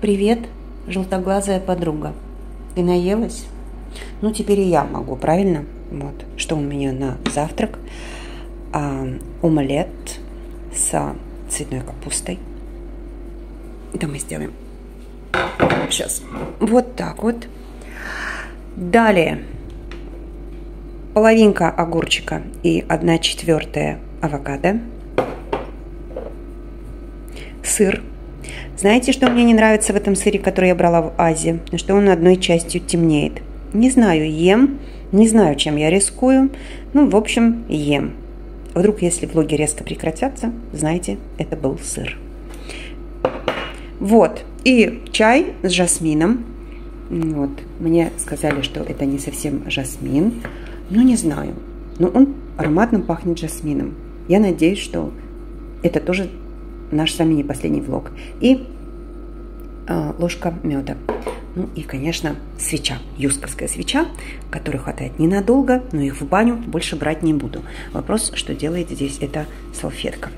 Привет, желтоглазая подруга. Ты наелась? Ну, теперь и я могу, правильно? Вот. Что у меня на завтрак? А, омлет с цветной капустой. Это мы сделаем. Сейчас. Вот так вот. Далее. Половинка огурчика и одна четвертая авокадо. Сыр знаете, что мне не нравится в этом сыре, который я брала в Азии? Что он одной частью темнеет. Не знаю, ем, не знаю, чем я рискую. Ну, в общем, ем. Вдруг, если влоги резко прекратятся, знаете, это был сыр. Вот. И чай с жасмином. Вот. Мне сказали, что это не совсем жасмин. Ну, не знаю. Но он ароматно пахнет жасмином. Я надеюсь, что это тоже наш с вами не последний влог. И э, ложка меда. Ну и, конечно, свеча, юсковская свеча, которой хватает ненадолго, но их в баню больше брать не буду. Вопрос, что делает здесь эта салфетка.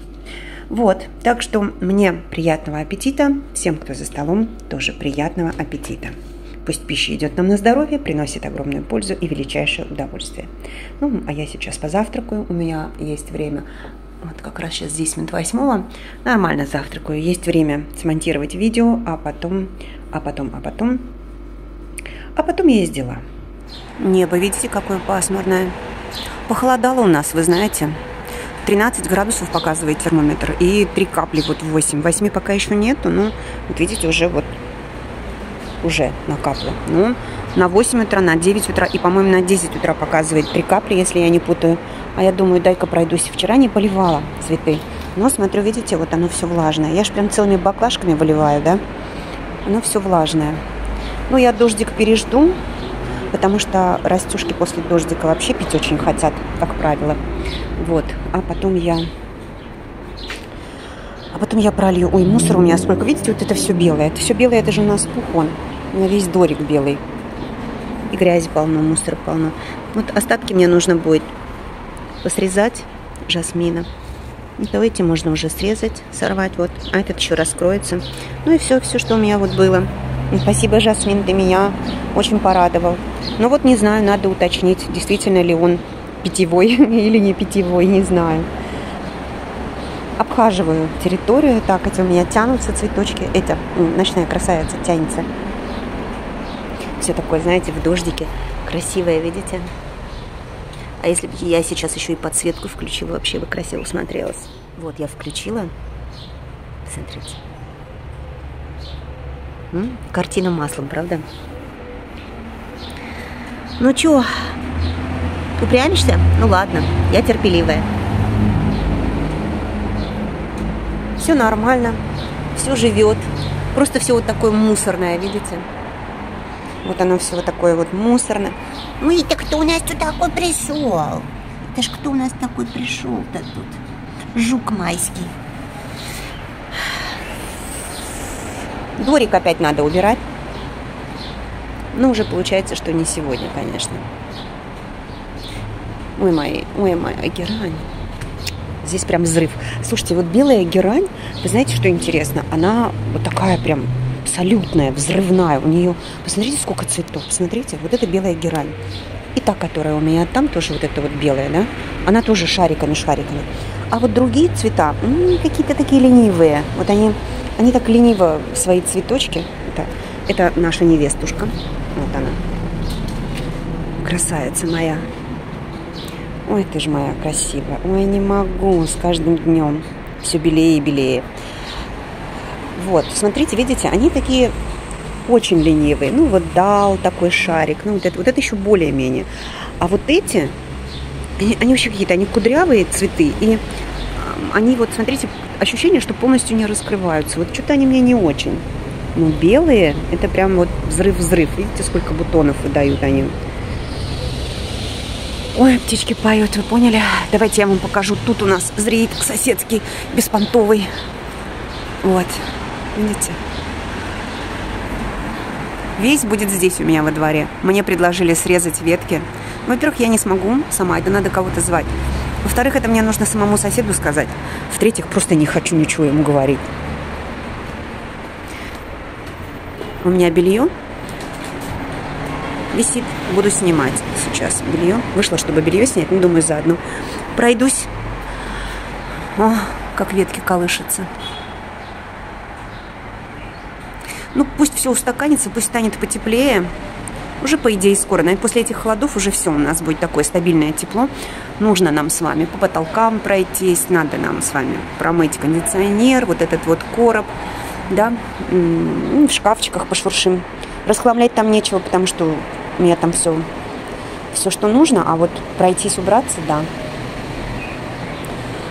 Вот, так что мне приятного аппетита, всем, кто за столом, тоже приятного аппетита. Пусть пища идет нам на здоровье, приносит огромную пользу и величайшее удовольствие. Ну, а я сейчас позавтракаю, у меня есть время вот как раз сейчас 10 минут восьмого. Нормально завтракаю. Есть время смонтировать видео, а потом, а потом, а потом, а потом есть дела. Небо, видите, какое пасмурное. Похолодало у нас, вы знаете. 13 градусов показывает термометр. И 3 капли вот 8. 8 пока еще нету, но вот видите, уже вот уже накапло. Ну, на 8 утра, на 9 утра и, по-моему, на 10 утра показывает 3 капли, если я не путаю. А я думаю, дай-ка пройдусь. Вчера не поливала цветы. Но смотрю, видите, вот оно все влажное. Я же прям целыми баклажками выливаю, да? Оно все влажное. Ну, я дождик пережду, потому что растюшки после дождика вообще пить очень хотят, как правило. Вот. А потом я... А потом я пролью. Ой, мусор у меня сколько. Видите, вот это все белое. Это все белое, это же у нас пухон. У меня весь дорик белый. И грязи полно, мусора полно. Вот остатки мне нужно будет посрезать жасмина. Давайте можно уже срезать, сорвать. Вот, а этот еще раскроется. Ну и все, все, что у меня вот было. Спасибо, Жасмин, ты меня очень порадовал. Но вот не знаю, надо уточнить, действительно ли он питьевой или не питьевой, не знаю. Обхаживаю территорию. Так, эти у меня тянутся цветочки. Эта ночная красавица тянется. Все такое, знаете, в дождике. Красивое, видите? А если бы я сейчас еще и подсветку включила, вообще бы красиво смотрелась. Вот, я включила. Смотрите. М? Картина маслом, правда? Ну чё, упрямишься? Ну ладно, я терпеливая. Все нормально, все живет. Просто все вот такое мусорное, видите? Вот оно все вот такое вот мусорное. Ну и так кто у нас тут такой пришел? Это ж кто у нас такой пришел-то тут? Жук майский. Дворик опять надо убирать. Ну, уже получается, что не сегодня, конечно. Ой, моя, ой, моя герань. Здесь прям взрыв. Слушайте, вот белая герань, вы знаете, что интересно? Она вот такая прям абсолютная, взрывная. У нее, посмотрите, сколько цветов. Посмотрите, вот это белая герань. И та, которая у меня там, тоже вот эта вот белая, да, она тоже шариками-шариками. А вот другие цвета, какие-то такие ленивые. Вот они, они так лениво свои цветочки. Это, это наша невестушка. Вот она. Красавица моя. Ой, ты же моя красивая. Ой, не могу с каждым днем. Все белее и белее. Вот, смотрите, видите, они такие очень ленивые. Ну, вот дал такой шарик. Ну, вот это, вот это еще более-менее. А вот эти, они, они вообще какие-то, они кудрявые цветы. И они вот, смотрите, ощущение, что полностью не раскрываются. Вот что-то они мне не очень. Ну, белые, это прям вот взрыв-взрыв. Видите, сколько бутонов выдают они. Ой, птички поют, вы поняли? Давайте я вам покажу. Тут у нас зреет соседский беспонтовый. Вот. Видите? Весь будет здесь у меня во дворе. Мне предложили срезать ветки. Во-первых, я не смогу сама, это надо кого-то звать. Во-вторых, это мне нужно самому соседу сказать. В-третьих, просто не хочу ничего ему говорить. У меня белье висит. Буду снимать сейчас белье. Вышла, чтобы белье снять, ну, думаю, заодно пройдусь. О, как ветки колышутся. Ну, пусть все устаканится, пусть станет потеплее. Уже, по идее, скоро. Наверное, после этих холодов уже все у нас будет такое стабильное тепло. Нужно нам с вами по потолкам пройтись, надо нам с вами промыть кондиционер, вот этот вот короб, да, в шкафчиках пошуршим. Расхламлять там нечего, потому что у меня там все, все, что нужно, а вот пройтись, убраться, да.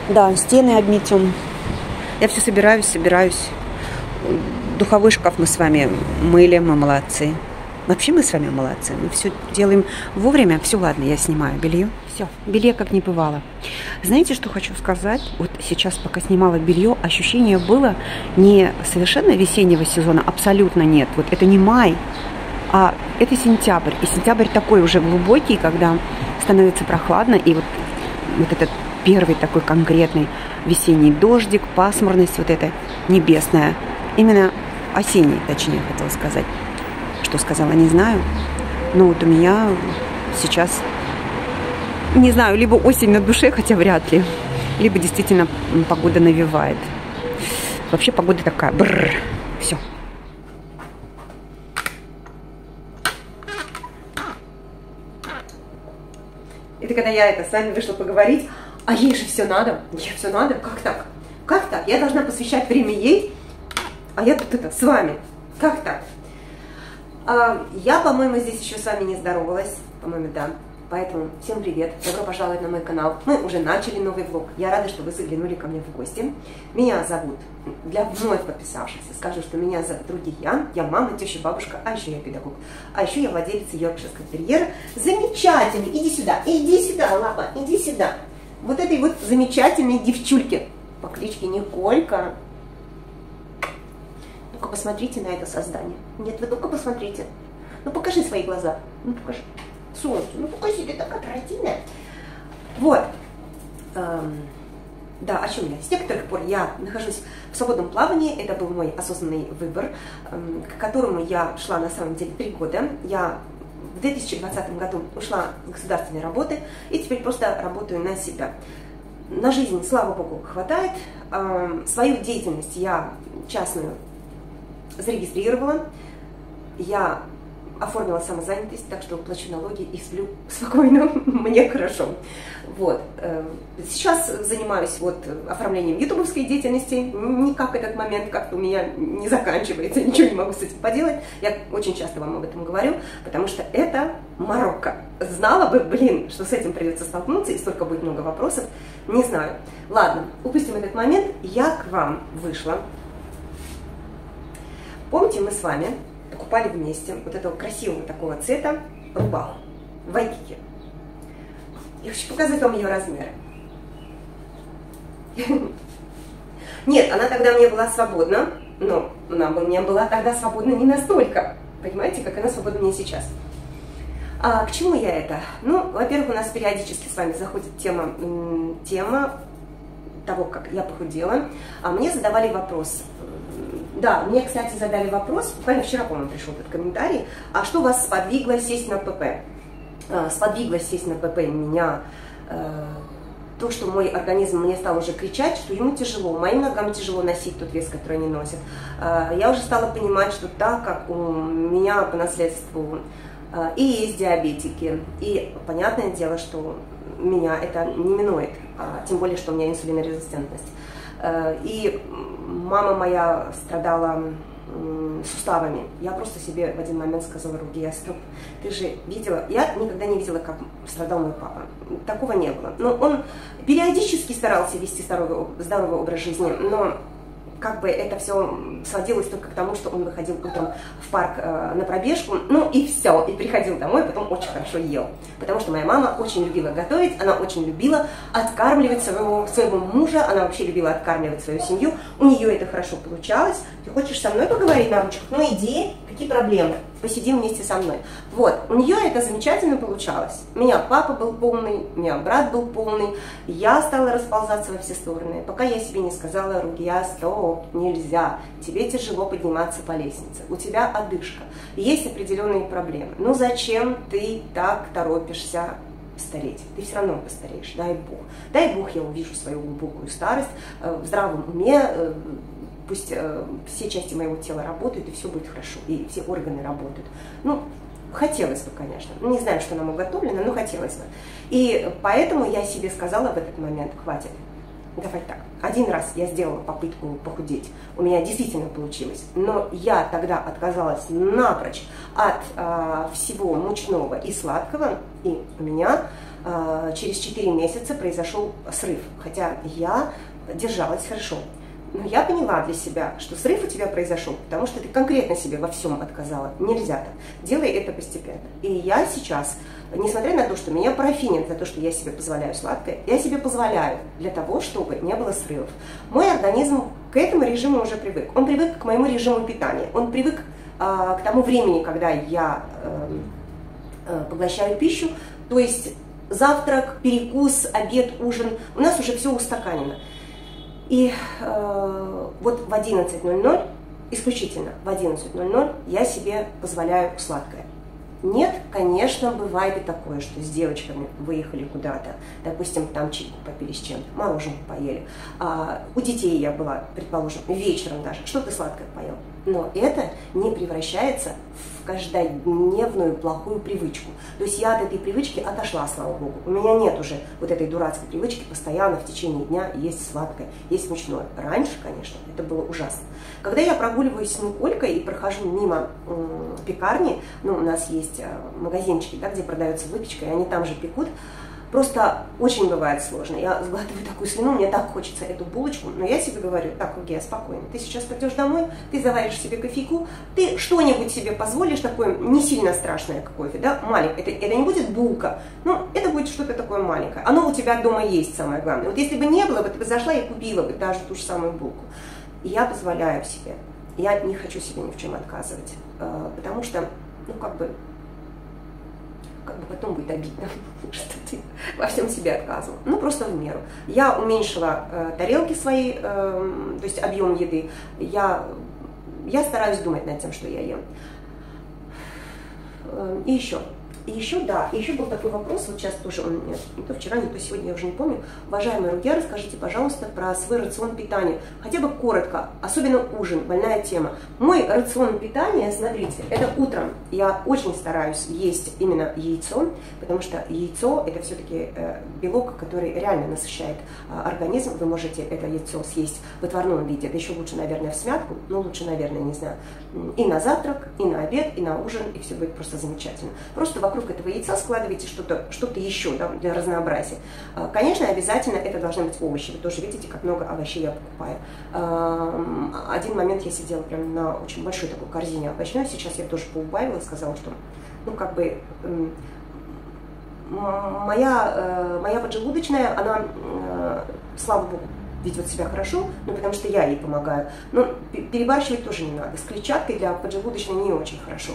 Да, стены обметем. Я все собираюсь, собираюсь. Духовой шкаф мы с вами мыли, мы молодцы. Вообще мы с вами молодцы. Мы все делаем вовремя. Все, ладно, я снимаю белье. Все, белье как не бывало. Знаете, что хочу сказать? Вот сейчас, пока снимала белье, ощущение было не совершенно весеннего сезона, абсолютно нет. Вот это не май, а это сентябрь. И сентябрь такой уже глубокий, когда становится прохладно, и вот, вот этот первый такой конкретный весенний дождик, пасмурность вот эта небесная. Именно осенний, точнее, хотела сказать. Что сказала, не знаю. Но вот у меня сейчас, не знаю, либо осень на душе, хотя вряд ли, либо действительно погода навевает. Вообще погода такая, бррр, все. Это когда я это с вами вышла поговорить, а ей же все надо, ей все надо, как так? Как так? Я должна посвящать время ей, а я тут это, с вами. Как так? А, я, по-моему, здесь еще с вами не здоровалась. По-моему, да. Поэтому всем привет, добро пожаловать на мой канал. Мы уже начали новый влог. Я рада, что вы заглянули ко мне в гости. Меня зовут, для вновь подписавшихся, скажу, что меня зовут Руди Ян. Я мама, теща, бабушка, а еще я педагог. А еще я владелица йоркширского терьера. Замечательный, иди сюда, иди сюда, лапа, иди сюда. Вот этой вот замечательной девчульки по кличке Николька. Посмотрите на это создание. Нет, вы только посмотрите. Ну покажи свои глаза. Ну покажи. Солнце. Ну покажи, ты такая противная. Вот. Эм, да, о чем я? С некоторых пор я нахожусь в свободном плавании. Это был мой осознанный выбор, эм, к которому я шла на самом деле три года. Я в 2020 году ушла с государственной работы и теперь просто работаю на себя. На жизнь, слава богу, хватает. Эм, свою деятельность я частную зарегистрировала, я оформила самозанятость, так что плачу налоги и сплю спокойно, мне хорошо. Вот. Э, сейчас занимаюсь вот оформлением ютубовской деятельности, никак этот момент как-то у меня не заканчивается, ничего не могу с этим поделать. Я очень часто вам об этом говорю, потому что это Марокко. Знала бы, блин, что с этим придется столкнуться, и столько будет много вопросов, не знаю. Ладно, упустим этот момент, я к вам вышла Помните, мы с вами покупали вместе вот этого красивого такого цвета рубаху в Вайкике. Я хочу показать вам ее размеры. Нет, она тогда мне была свободна, но она мне была тогда свободна не настолько, понимаете, как она свободна мне сейчас. А к чему я это? Ну, во-первых, у нас периодически с вами заходит тема, тема того, как я похудела. А мне задавали вопрос, да, мне, кстати, задали вопрос, буквально вчера, по-моему, пришел этот комментарий, а что вас сподвигло сесть на ПП? А, сподвигло сесть на ПП меня э, то, что мой организм мне стал уже кричать, что ему тяжело, моим ногам тяжело носить тот вес, который они носят. А, я уже стала понимать, что так как у меня по наследству а, и есть диабетики, и понятное дело, что меня это не минует, тем более, что у меня инсулинорезистентность. Э, и мама моя страдала суставами. Я просто себе в один момент сказала, Руги, я стоп, ты же видела, я никогда не видела, как страдал мой папа. Такого не было. Но он периодически старался вести здоровый, здоровый образ жизни, но как бы это все сводилось только к тому, что он выходил утром в парк э, на пробежку, ну и все, и приходил домой, потом очень хорошо ел. Потому что моя мама очень любила готовить, она очень любила откармливать своего, своего мужа, она вообще любила откармливать свою семью, у нее это хорошо получалось. Ты хочешь со мной поговорить на ручках? Ну иди, какие проблемы, посиди вместе со мной. Вот, у нее это замечательно получалось. У меня папа был полный, у меня брат был полный, я стала расползаться во все стороны, пока я себе не сказала, Ругия, стоп, нельзя, тебе тяжело подниматься по лестнице, у тебя одышка, есть определенные проблемы. Ну зачем ты так торопишься стареть. Ты все равно постареешь, дай Бог. Дай Бог я увижу свою глубокую старость э, в здравом уме, э, пусть э, все части моего тела работают, и все будет хорошо, и все органы работают. Ну, хотелось бы, конечно. Не знаю, что нам уготовлено, но хотелось бы. И поэтому я себе сказала в этот момент, хватит, давай так. Один раз я сделала попытку похудеть, у меня действительно получилось, но я тогда отказалась напрочь от э, всего мучного и сладкого, и у меня э, через 4 месяца произошел срыв, хотя я держалась хорошо. Но я поняла для себя, что срыв у тебя произошел, потому что ты конкретно себе во всем отказала. Нельзя так. Делай это постепенно. И я сейчас, несмотря на то, что меня парафинят за то, что я себе позволяю сладкое, я себе позволяю для того, чтобы не было срывов. Мой организм к этому режиму уже привык. Он привык к моему режиму питания. Он привык э, к тому времени, когда я э, э, поглощаю пищу. То есть завтрак, перекус, обед, ужин. У нас уже все устаканено. И э, вот в 11.00, исключительно в 11.00, я себе позволяю сладкое. Нет, конечно, бывает и такое, что с девочками выехали куда-то, допустим, там чайку попили с чем-то, мороженое поели. А, у детей я была, предположим, вечером даже, что-то сладкое поел. Но это не превращается в каждодневную плохую привычку. То есть я от этой привычки отошла, слава богу. У меня нет уже вот этой дурацкой привычки постоянно в течение дня есть сладкое, есть мучное. Раньше, конечно, это было ужасно. Когда я прогуливаюсь с Николькой и прохожу мимо пекарни, ну, у нас есть э, магазинчики, да, где продается выпечка, и они там же пекут, Просто очень бывает сложно. Я сглатываю такую слюну, мне так хочется эту булочку, но я себе говорю, так, Угия, спокойно, ты сейчас придешь домой, ты заваришь себе кофейку, ты что-нибудь себе позволишь такое не сильно страшное, кофе, да, маленькое. Это, это не будет булка, ну, это будет что-то такое маленькое. Оно у тебя дома есть, самое главное. Вот если бы не было, бы ты бы зашла и купила бы даже ту же самую булку. Я позволяю себе. Я не хочу себе ни в чем отказывать, э, потому что, ну, как бы, как бы потом будет обидно, что ты во всем себе отказывал. Ну, просто в меру. Я уменьшила э, тарелки свои, э, то есть объем еды. Я, я стараюсь думать над тем, что я ем. Э, и еще. И еще, да, и еще был такой вопрос, вот сейчас тоже он не то вчера, не то сегодня, я уже не помню. Уважаемый Ругер, расскажите, пожалуйста, про свой рацион питания. Хотя бы коротко, особенно ужин, больная тема. Мой рацион питания, смотрите, это утром. Я очень стараюсь есть именно яйцо, потому что яйцо это все-таки э, белок, который реально насыщает э, организм. Вы можете это яйцо съесть в отварном виде, да еще лучше, наверное, в смятку, но лучше, наверное, не знаю, и на завтрак, и на обед, и на ужин, и все будет просто замечательно. Просто вокруг вокруг этого яйца складываете что-то что, -то, еще да, для разнообразия. А, конечно, обязательно это должны быть овощи. Вы тоже видите, как много овощей я покупаю. А, один момент я сидела прям на очень большой такой корзине овощной. Сейчас я тоже поубавила, сказала, что ну как бы моя, э, моя поджелудочная, она, э, слава богу, ведет себя хорошо, ну, потому что я ей помогаю. Но перебарщивать тоже не надо. С клетчаткой для поджелудочной не очень хорошо.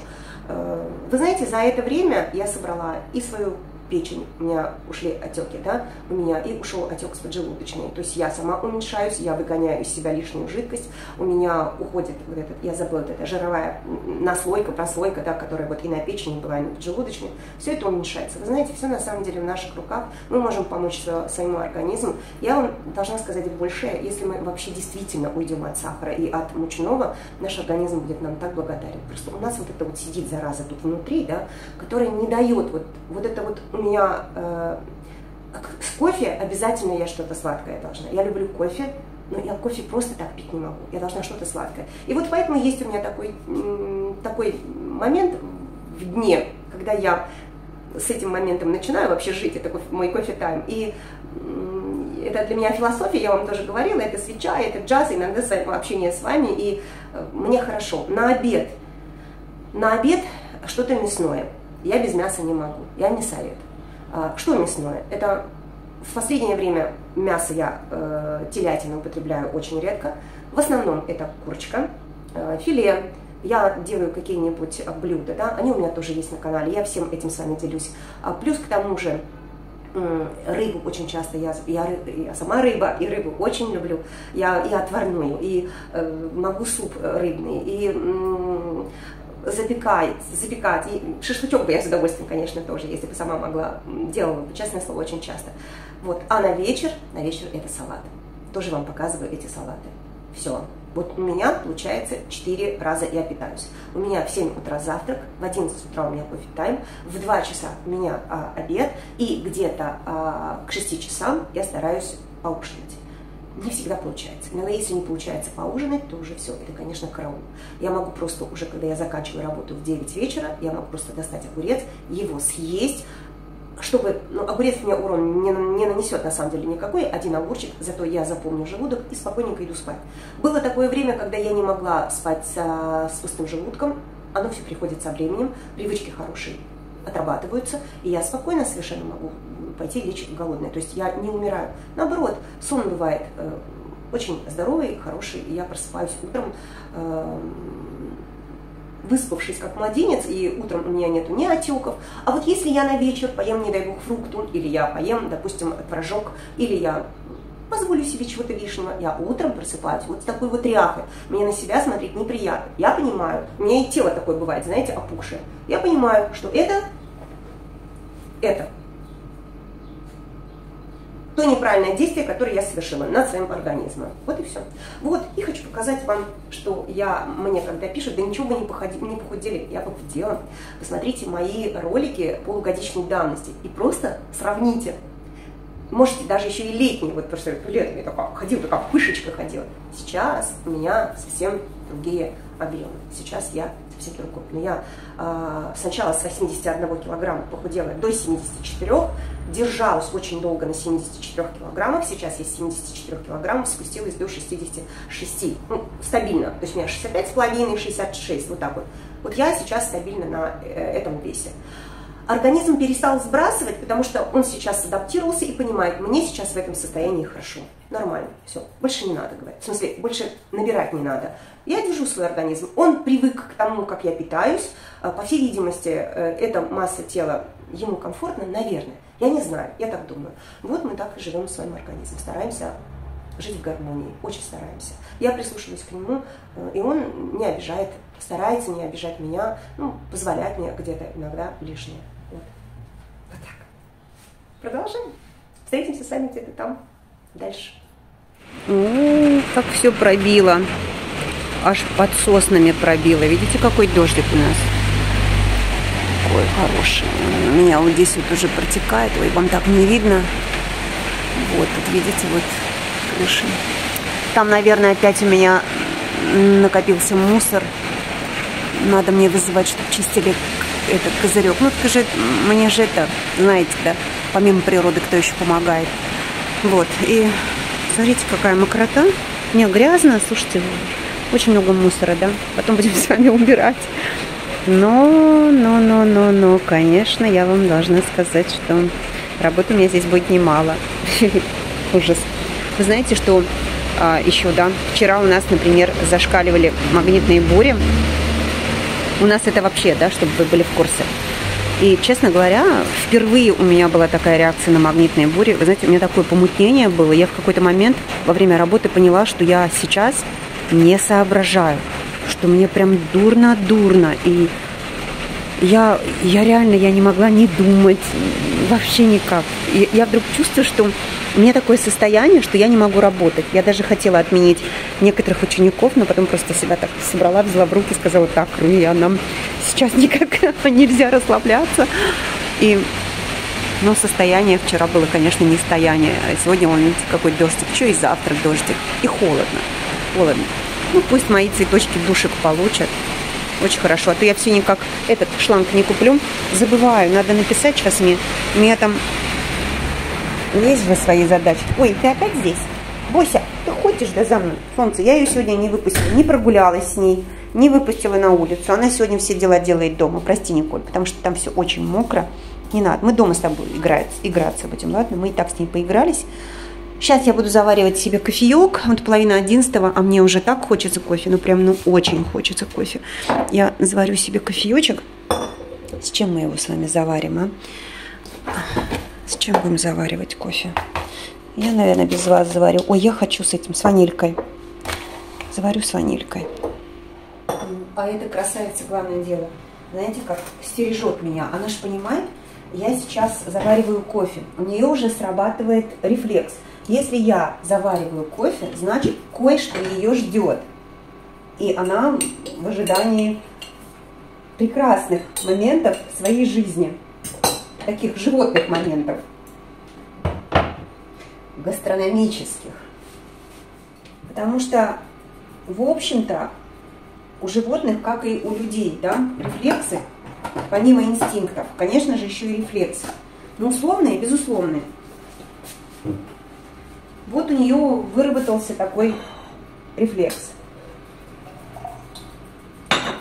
Э, вы знаете, за это время я собрала и свою печень, у меня ушли отеки, да, у меня и ушел отек с поджелудочной. То есть я сама уменьшаюсь, я выгоняю из себя лишнюю жидкость, у меня уходит вот этот, я забыла, вот эта жировая наслойка, прослойка, да, которая вот и на печени была, и на поджелудочной, все это уменьшается. Вы знаете, все на самом деле в наших руках, мы можем помочь своему организму. Я вам должна сказать больше, если мы вообще действительно уйдем от сахара и от мучного, наш организм будет нам так благодарен. Просто у нас вот это вот сидит зараза тут внутри, да, которая не дает вот, вот это вот меня э, с кофе обязательно я что-то сладкое должна. Я люблю кофе, но я кофе просто так пить не могу. Я должна что-то сладкое. И вот поэтому есть у меня такой, такой момент в дне, когда я с этим моментом начинаю вообще жить, это мой кофе-тайм. И это для меня философия, я вам тоже говорила, это свеча, это джаз, иногда общение с вами, и э, мне хорошо. На обед, на обед что-то мясное. Я без мяса не могу, я не совет. А, что мясное? Это в последнее время мясо я э, телятину употребляю очень редко. В основном это курочка, э, филе, я делаю какие-нибудь блюда, да, они у меня тоже есть на канале, я всем этим с вами делюсь. А плюс к тому же рыбу очень часто, я, я, я сама рыба, и рыбу очень люблю, я и отварную, и э, могу суп рыбный, и э, запекать, запекать, и шашлычок бы я с удовольствием, конечно, тоже, если бы сама могла, делала бы, честное слово, очень часто. Вот, а на вечер, на вечер это салат. Тоже вам показываю эти салаты. Все, вот у меня получается 4 раза я питаюсь. У меня в 7 утра завтрак, в 11 утра у меня кофе тайм, в 2 часа у меня а, обед, и где-то а, к 6 часам я стараюсь поужинать. Не всегда получается. Но если не получается поужинать, то уже все, это, конечно, караул. Я могу просто уже, когда я заканчиваю работу в 9 вечера, я могу просто достать огурец, его съесть, чтобы, ну, огурец мне урон не, не нанесет на самом деле никакой, один огурчик, зато я запомню желудок и спокойненько иду спать. Было такое время, когда я не могла спать с, с пустым желудком, оно все приходит со временем, привычки хорошие отрабатываются, и я спокойно совершенно могу пойти лечь голодная. То есть я не умираю. Наоборот, сон бывает э, очень здоровый, хороший, и я просыпаюсь утром э, выспавшись как младенец, и утром у меня нету ни отеков. А вот если я на вечер поем, не дай бог, фрукту, или я поем, допустим, творожок, или я позволю себе чего-то лишнего, я утром просыпаюсь вот с такой вот ряхой. Мне на себя смотреть неприятно. Я понимаю, у меня и тело такое бывает, знаете, опухшее. Я понимаю, что это, это то неправильное действие, которое я совершила над своим организмом. Вот и все. Вот, и хочу показать вам, что я, мне когда пишут, да ничего вы не, походи, не похудели, я похудела. Посмотрите мои ролики полугодичной давности и просто сравните. Можете даже еще и летние, вот что летом я такая ходила, такая пышечка ходила. Сейчас у меня совсем другие объемы. Сейчас я совсем другой. Но я э, сначала с 81 килограмма похудела до 74, держалась очень долго на 74 килограммах, сейчас я с 74 килограммов спустилась до 66, ну, стабильно, то есть у меня 65,5, 66, вот так вот. Вот я сейчас стабильно на э, этом весе. Организм перестал сбрасывать, потому что он сейчас адаптировался и понимает, мне сейчас в этом состоянии хорошо, нормально, все, больше не надо говорить, в смысле, больше набирать не надо. Я держу свой организм, он привык к тому, как я питаюсь, э, по всей видимости, э, эта масса тела ему комфортно, наверное. Я не знаю, я так думаю. Вот мы так и живем своим организмом, стараемся жить в гармонии, очень стараемся. Я прислушиваюсь к нему, э, и он не обижает, старается не обижать меня, ну, позволяет мне где-то иногда лишнее. Вот. вот. Продолжаем. Встретимся с вами где-то там дальше. О, как все пробило. Аж под соснами пробило. Видите, какой дождик у нас? такой хороший. У меня вот здесь вот уже протекает. Ой, вам так не видно. Вот, тут видите, вот крыша. Там, наверное, опять у меня накопился мусор. Надо мне вызывать, чтобы чистили этот козырек. Ну, скажи, мне же это, знаете, да, помимо природы, кто еще помогает. Вот, и смотрите, какая мокрота. Не, грязно, слушайте, очень много мусора, да. Потом будем с вами убирать. Но, но, но, но, но, конечно, я вам должна сказать, что работы у меня здесь будет немало. Ужас. Вы знаете, что а, еще, да, вчера у нас, например, зашкаливали магнитные бури. У нас это вообще, да, чтобы вы были в курсе. И, честно говоря, впервые у меня была такая реакция на магнитные бури. Вы знаете, у меня такое помутнение было. Я в какой-то момент во время работы поняла, что я сейчас не соображаю что мне прям дурно-дурно. И я, я реально, я не могла не думать, вообще никак. И я вдруг чувствую, что у меня такое состояние, что я не могу работать. Я даже хотела отменить некоторых учеников, но потом просто себя так собрала, взяла в руки, сказала, так, Руя, нам сейчас никак нельзя расслабляться. И но состояние вчера было, конечно, не состояние. А сегодня, видите, какой дождик. Еще и завтра дождик. И холодно. Холодно. Ну, пусть мои цветочки душек получат. Очень хорошо. А то я все никак этот шланг не куплю. Забываю, надо написать сейчас мне. У меня там есть же свои задачи. Ой, ты опять здесь? Бося, ты ходишь да за мной? Солнце, я ее сегодня не выпустила, не прогулялась с ней, не выпустила на улицу. Она сегодня все дела делает дома. Прости, Николь, потому что там все очень мокро. Не надо. Мы дома с тобой играть, играться будем, ладно? Мы и так с ней поигрались. Сейчас я буду заваривать себе кофеек. Вот половина одиннадцатого, а мне уже так хочется кофе. Ну, прям, ну, очень хочется кофе. Я заварю себе кофеечек. С чем мы его с вами заварим, а? Чем будем заваривать кофе? Я, наверное, без вас заварю. Ой, я хочу с этим, с ванилькой. Заварю с ванилькой. А эта красавица, главное дело, знаете, как стережет меня. Она же понимает, я сейчас завариваю кофе. У нее уже срабатывает рефлекс – если я завариваю кофе, значит кое-что ее ждет. И она в ожидании прекрасных моментов своей жизни, таких животных моментов, гастрономических. Потому что, в общем-то, у животных, как и у людей, да, рефлексы, помимо инстинктов, конечно же, еще и рефлексы. Но условные, безусловные. Вот у нее выработался такой рефлекс.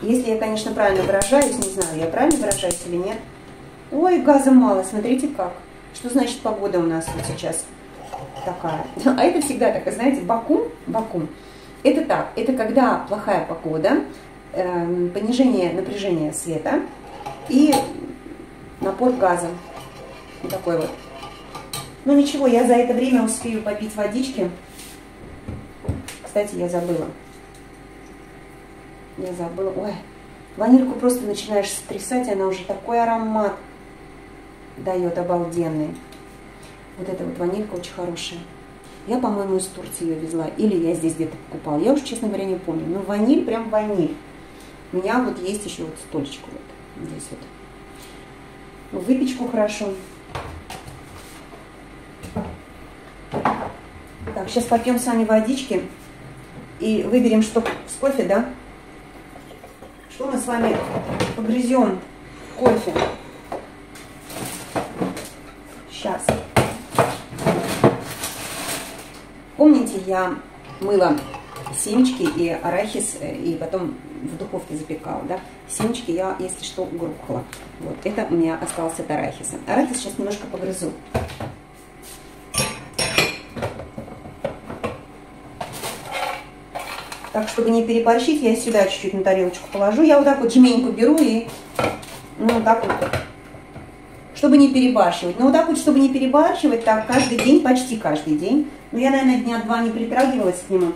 Если я, конечно, правильно выражаюсь, не знаю, я правильно выражаюсь или нет. Ой, газа мало, смотрите как. Что значит погода у нас вот сейчас такая? А это всегда так, знаете, бакум, бакум. Это так, это когда плохая погода, э, понижение напряжения света и напор газа. Вот такой вот. Ну ничего, я за это время успею попить водички. Кстати, я забыла. Я забыла. Ой, ванильку просто начинаешь стрясать, она уже такой аромат дает обалденный. Вот эта вот ванилька очень хорошая. Я, по-моему, из Турции ее везла. Или я здесь где-то покупала. Я уж, честно говоря, не помню. Но ваниль прям ваниль. У меня вот есть еще вот столечко вот здесь вот. Выпечку хорошо. Так, сейчас попьем с вами водички и выберем, что с кофе, да? Что мы с вами погрызем кофе? Сейчас. Помните, я мыла семечки и арахис, э, и потом в духовке запекала, да? Семечки я, если что, грохала. Вот, это у меня осталось от арахиса. Арахис сейчас немножко погрызу. Так, чтобы не переборщить, я сюда чуть-чуть на тарелочку положу. Я вот так вот жменьку беру и, ну, вот так вот, чтобы не перебарщивать. Но вот так вот, чтобы не перебарщивать, так каждый день, почти каждый день. Ну, я, наверное, дня два не притрагивалась к нему.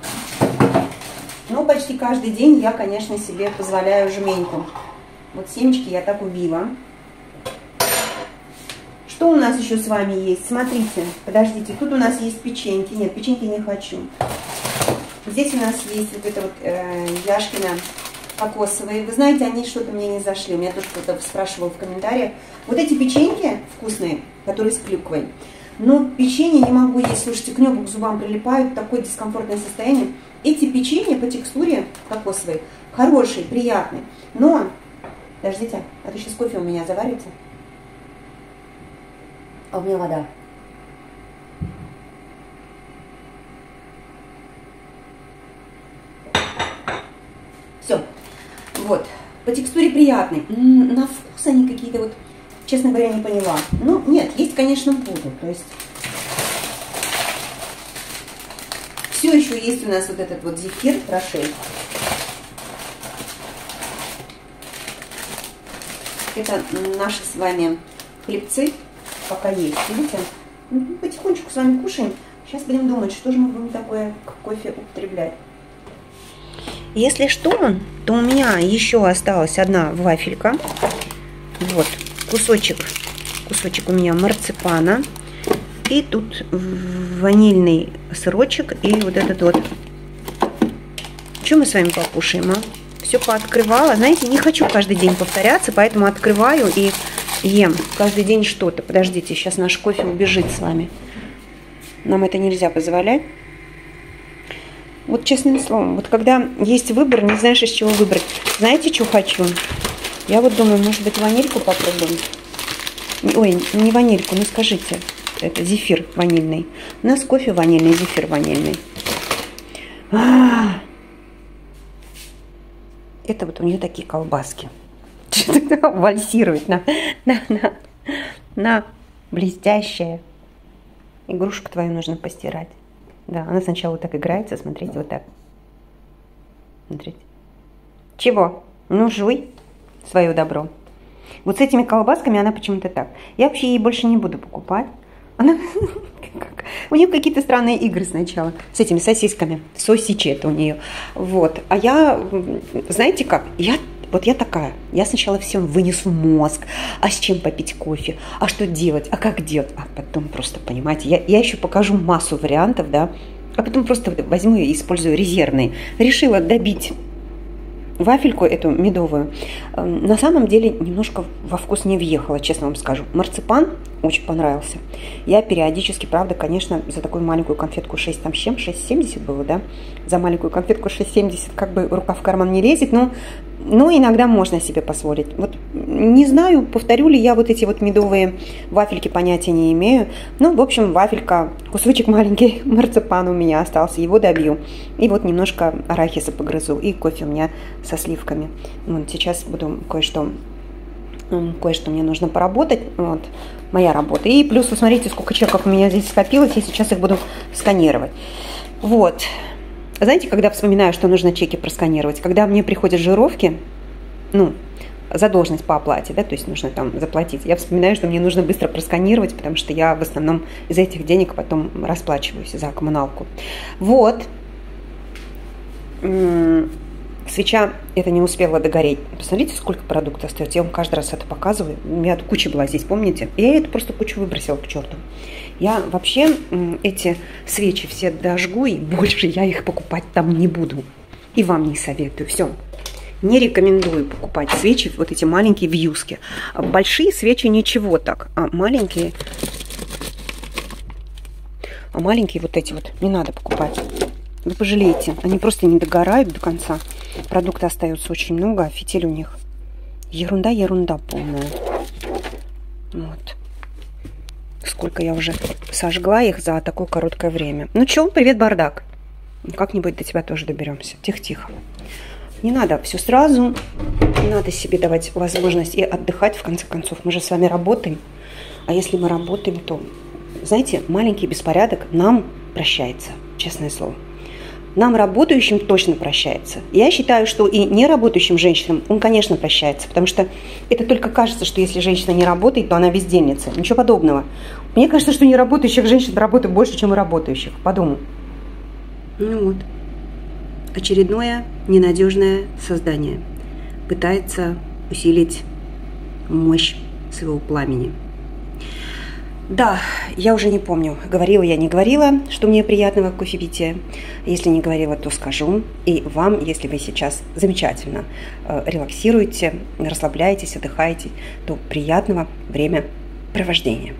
Но почти каждый день я, конечно, себе позволяю жменьку. Вот семечки я так убила. Что у нас еще с вами есть? Смотрите, подождите, тут у нас есть печеньки. Нет, печеньки не хочу. Здесь у нас есть вот это вот э, Яшкина кокосовые. Вы знаете, они что-то мне не зашли. У меня тоже кто-то спрашивал в комментариях. Вот эти печеньки вкусные, которые с клюквой. Но печенье не могу есть. Слушайте, к небу к зубам прилипают. Такое дискомфортное состояние. Эти печенья по текстуре кокосовые хорошие, приятные. Но, подождите, а то сейчас кофе у меня заварится. А у меня вода. Все. Вот. По текстуре приятный. На вкус они какие-то вот, честно говоря, не поняла. Ну, нет, есть, конечно, буду. То есть все еще есть у нас вот этот вот зефир Рошель. Это наши с вами хлебцы, пока есть, видите? Потихонечку с вами кушаем. Сейчас будем думать, что же мы будем такое кофе употреблять. Если что, то у меня еще осталась одна вафелька. Вот, кусочек, кусочек у меня марципана. И тут ванильный сырочек и вот этот вот. Что мы с вами покушаем, а? Все пооткрывала. Знаете, не хочу каждый день повторяться, поэтому открываю и ем каждый день что-то. Подождите, сейчас наш кофе убежит с вами. Нам это нельзя позволять. Вот честным словом, вот когда есть выбор, не знаешь, из чего выбрать. Знаете, что хочу? Я вот думаю, может быть, ванильку попробуем. Ой, не ванильку, ну скажите. Это зефир ванильный. У нас кофе ванильный, зефир ванильный. А -а -а. Это вот у нее такие колбаски. Вальсирует на, на, на, на блестящее Игрушку твою нужно постирать. Да, она сначала вот так играется, смотрите, вот так. Смотрите. Чего? Ну, жуй свое добро. Вот с этими колбасками она почему-то так. Я вообще ей больше не буду покупать. Она... У нее какие-то странные игры сначала с этими сосисками. Сосичи это у нее. Вот. А я, знаете как, я вот я такая. Я сначала всем вынесу мозг. А с чем попить кофе? А что делать? А как делать? А потом просто, понимаете, я, я еще покажу массу вариантов, да. А потом просто возьму и использую резервные. Решила добить вафельку эту медовую, эм, на самом деле немножко во вкус не въехала, честно вам скажу. Марципан очень понравился. Я периодически, правда, конечно, за такую маленькую конфетку 6 там с чем, 6,70 было, да? За маленькую конфетку 6,70 как бы рука в карман не лезет, но но иногда можно себе позволить. Вот не знаю, повторю ли я вот эти вот медовые вафельки, понятия не имею. Ну, в общем, вафелька, кусочек маленький марципана у меня остался, его добью. И вот немножко арахиса погрызу, и кофе у меня со сливками. Вот сейчас буду кое-что кое-что мне нужно поработать, вот, моя работа. И плюс, вы смотрите, сколько чеков у меня здесь скопилось, я сейчас их буду сканировать. Вот, знаете, когда вспоминаю, что нужно чеки просканировать, когда мне приходят жировки, ну, задолженность по оплате, да, то есть нужно там заплатить. Я вспоминаю, что мне нужно быстро просканировать, потому что я в основном из этих денег потом расплачиваюсь за коммуналку. Вот. Свеча это не успела догореть. Посмотрите, сколько продуктов остается. Я вам каждый раз это показываю. У меня куча была здесь, помните? Я эту просто кучу выбросила к черту. Я вообще эти свечи все дожгу, и больше я их покупать там не буду. И вам не советую. Все. Не рекомендую покупать свечи, вот эти маленькие вьюски. Большие свечи ничего так, а маленькие... А маленькие вот эти вот не надо покупать. Вы пожалеете. Они просто не догорают до конца. Продукта остается очень много, а фитиль у них ерунда, ерунда полная. Вот сколько я уже сожгла их за такое короткое время. Ну чё, привет, бардак. Как-нибудь до тебя тоже доберемся. Тихо-тихо. Не надо все сразу. Не надо себе давать возможность и отдыхать, в конце концов. Мы же с вами работаем. А если мы работаем, то, знаете, маленький беспорядок нам прощается, честное слово. Нам, работающим, точно прощается. Я считаю, что и неработающим женщинам он, конечно, прощается, потому что это только кажется, что если женщина не работает, то она бездельница. Ничего подобного. Мне кажется, что неработающих женщин работает больше, чем и работающих. По дому. Ну вот. Очередное ненадежное создание пытается усилить мощь своего пламени. Да, я уже не помню, говорила я, не говорила, что мне приятного кофепития. Если не говорила, то скажу. И вам, если вы сейчас замечательно э, релаксируете, расслабляетесь, отдыхаете, то приятного времяпровождения.